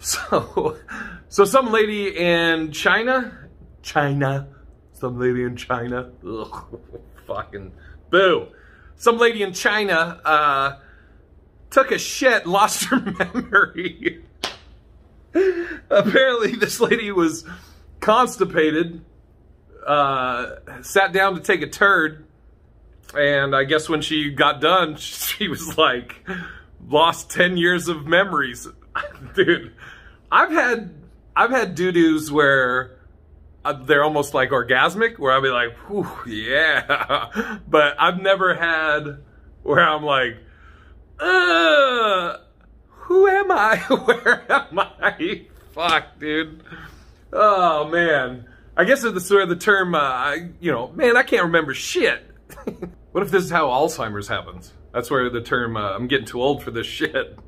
So, so some lady in China, China, some lady in China, ugh, fucking boo. Some lady in China uh, took a shit, lost her memory. Apparently, this lady was constipated, uh, sat down to take a turd, and I guess when she got done, she was like, lost 10 years of memories. Dude, I've had, I've had doo-doos where uh, they're almost like orgasmic, where I'll be like, whew, yeah. But I've never had where I'm like, uh, who am I? Where am I? Fuck, dude. Oh, man. I guess it's sort of the term, uh, you know, man, I can't remember shit. what if this is how Alzheimer's happens? That's where the term, uh, I'm getting too old for this shit.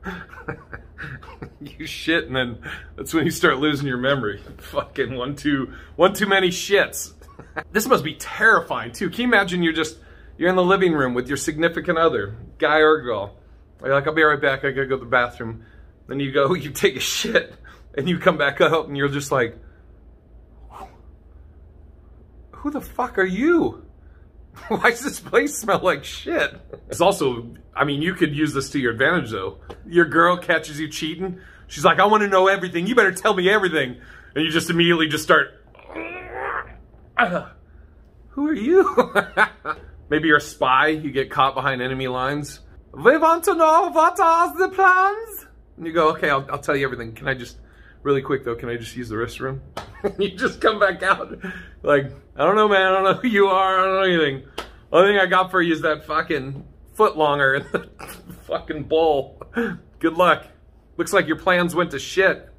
you shit, and then that's when you start losing your memory. Fucking one too, one too many shits. this must be terrifying too. Can you imagine you're just, you're in the living room with your significant other, guy or girl. You're like, I'll be right back, I gotta go to the bathroom. Then you go, you take a shit, and you come back up, and you're just like, who the fuck are you? Why does this place smell like shit? It's also, I mean, you could use this to your advantage though. Your girl catches you cheating. She's like, I want to know everything. You better tell me everything. And you just immediately just start, who are you? Maybe you're a spy. You get caught behind enemy lines. We want to know what are the plans? And you go, okay, I'll, I'll tell you everything. Can I just, really quick though, can I just use the restroom? you just come back out. Like, I don't know, man. I don't know who you are. I don't know anything. Only thing I got for you is that fucking foot longer in the fucking bowl. Good luck. Looks like your plans went to shit.